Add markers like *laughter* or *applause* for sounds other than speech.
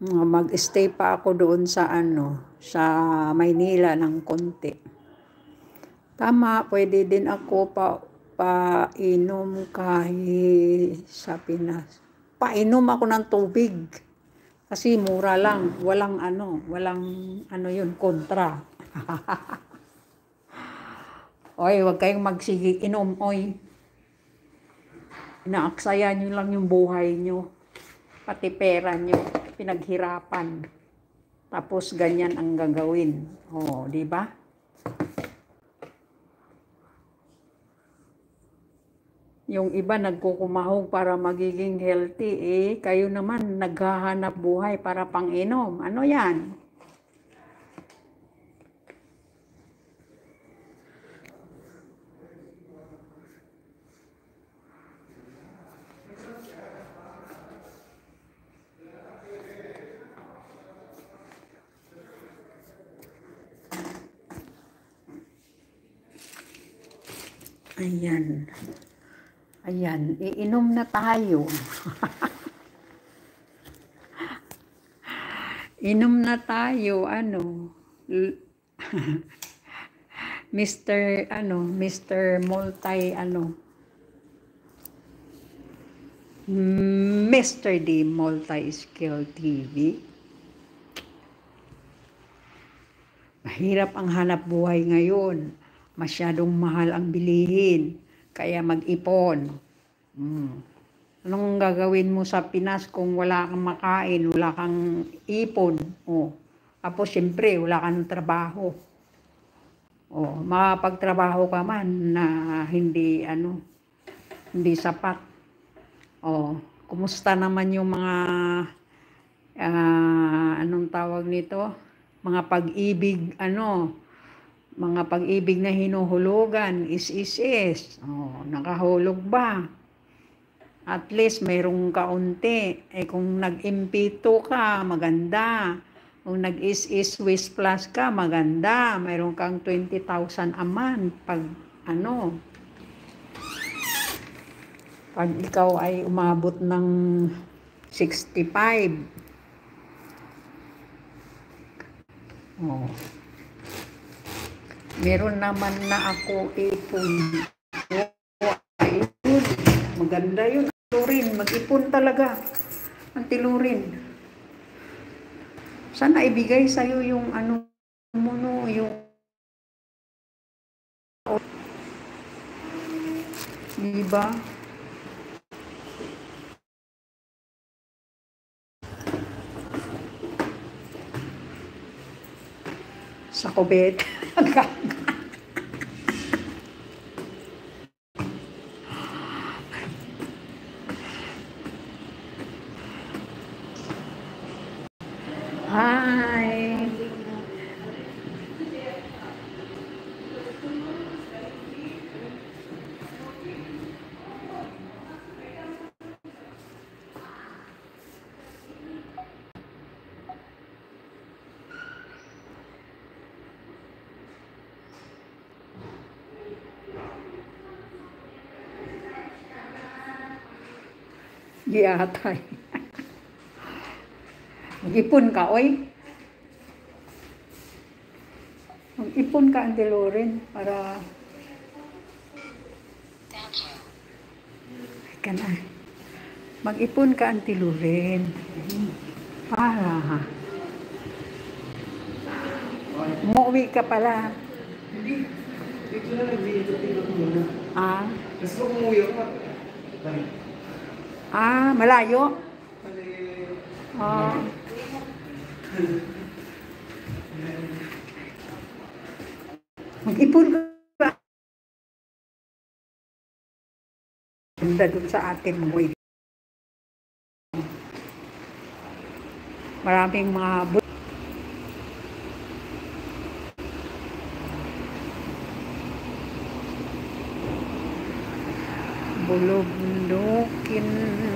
mag-stay pa ako doon sa ano, sa Maynila ng konti. Tama, pwede din ako pa painom kahit sa Pinas. Painom ako ng tubig. Kasi mura lang, walang ano, walang ano yun, kontra. *laughs* oy, wag kayong magsige inom, oy. Inaaksaya nyo lang yung buhay nyo. Pati pera nyo pinaghirapan. Tapos ganyan ang gagawin. Oh, di ba? Yung iba nagkukumahog para magiging healthy, eh kayo naman naghahanap buhay para pang-inom. Ano yan? Ayan. Ayan, iinom na tayo. *laughs* Inom na tayo, ano, *laughs* Mr. ano, Mr. Multi, ano, Mr. D Multi-Skill TV. Mahirap ang hanap buhay ngayon masyadong mahal ang bilihin, kaya mag-ipon. Hmm. Anong gagawin mo sa Pinas kung wala kang makain, wala kang ipon? Oh. Tapos siyempre, wala kang trabaho. Oh, makapagtrabaho ka man na hindi ano, hindi sapat. Oh, kumusta naman yung mga uh, anong tawag nito? Mga pag-ibig ano, mga pag-ibig na hinuhulugan, is is is. Oh, nakahulog ba? At least mayroong kaunti. Eh kung nag-MP2 ka, maganda. Kung nag-is-is Swiss Plus ka, maganda. Mayroon kang 20,000 a month pag ano. Pag ikaw ay umabot ng 65. Oh. Meron naman na ako ipon. Ayun, maganda yun. Tilurin, mag-ipon talaga. Ang tilurin. Sana ibigay sa'yo yung ano mo no, yung Diba? Sa kubet. *laughs* Giatay. Mag-ipon ka, oy. Mag-ipon ka, Auntie Lauren, para... Ka na. Mag-ipon ka, Auntie Lauren. Para, ha? Umuwi ka pala. Hindi. Dito na muna. Ah? Gusto ko umuwi ako. Ah, malayo? Ah. Mag-ipon ka. Ganda dun sa atin mo. Maraming mga กิน